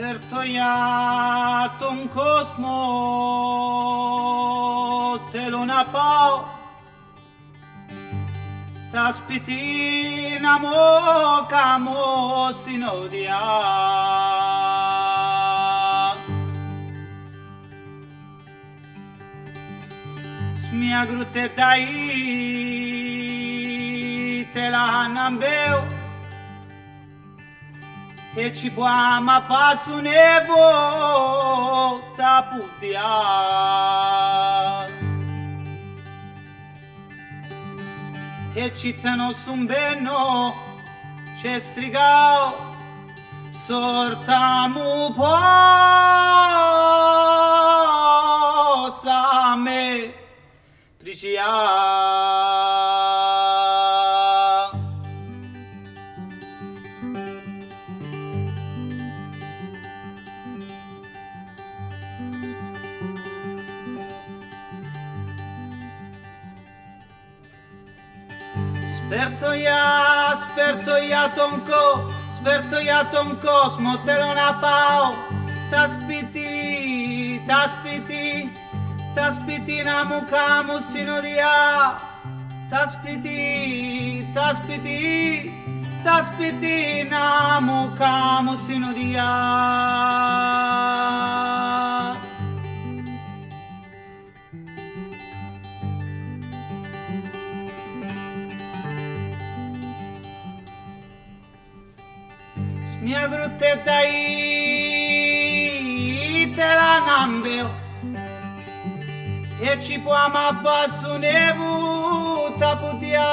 Έρθω για τον κόσμο Θέλω Τα σπίτι να μου καμώ συνόδια Σμιαγρούτε τα ή Τέλα e ci può ma passo nevo taputia e ci teno un benno c'è strigao sortamu posa me pricia Σπέρτοια, σπέρτοια τον κο, σπέρτοια τον κόσμο θέλω να πάω Τα σπίτι, τα σπίτι, τα σπίτι να μου κάμουν συνοδιά Τα σπίτι, τα σπίτι, τα σπίτι να μου κάμουν συνοδιά mia gruttetta i te la nambeo. E ci può ma basso nevu taputia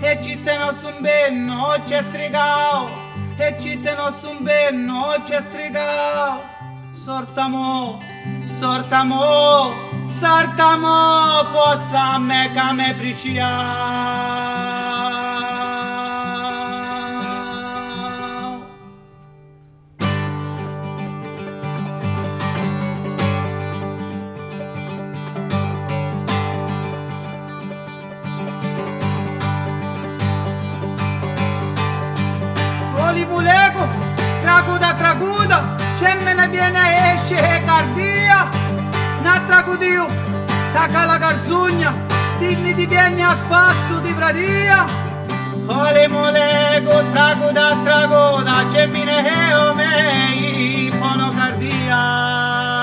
e ci te no un benno c'è strigao e ci te no un benno c'è strigao sortamo sortamo sortamo possa me came pricia ne esce e cardia. N'attra cudio, tacca la garzugna Tinni di vienne a spasso di pradia. Ole molego, trago da trago da Cemmine e omei, monocardia.